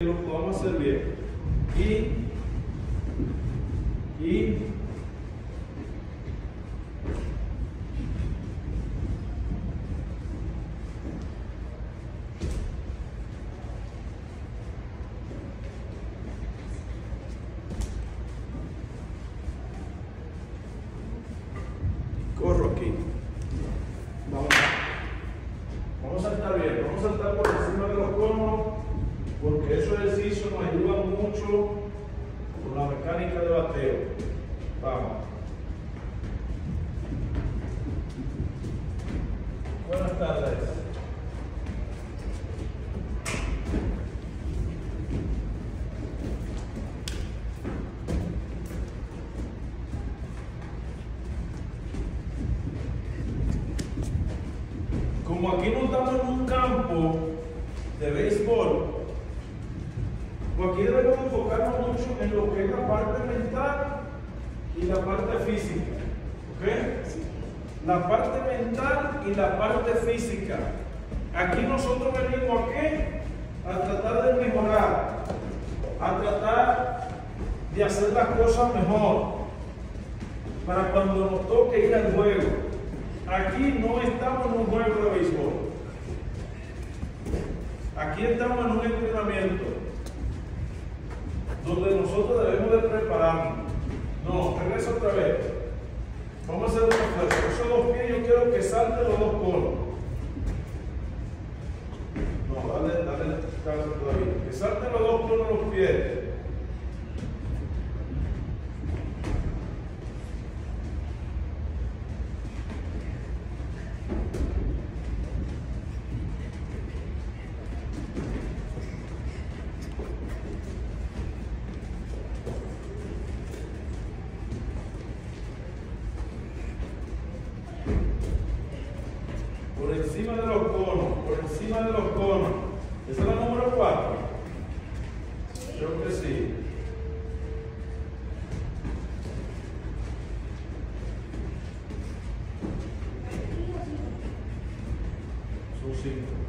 lo podamos hacer bien. Y, y, corro aquí. Vamos, vamos a saltar bien, vamos a saltar por encima de los conos, porque esos ejercicios nos ayudan mucho con la mecánica de bateo. Vamos. Buenas tardes. Como aquí no estamos en un campo de béisbol, pues aquí debemos enfocarnos mucho en lo que es la parte mental y la parte física. ¿Ok? La parte mental y la parte física. Aquí nosotros venimos a qué? A tratar de mejorar, a tratar de hacer las cosas mejor, para cuando nos toque ir al juego. Aquí no estamos en un juego de béisbol. Aquí estamos en un entrenamiento donde nosotros debemos de prepararnos. No, regresa otra vez. Vamos a hacer una fuerza. Esos dos pies yo quiero que salten los dos conos. No, dale, dale caso todavía. Que salten los dos conos los pies. Encima de los conos, por encima de los conos. ¿Esa es la número 4? Creo que sí. Son cinco.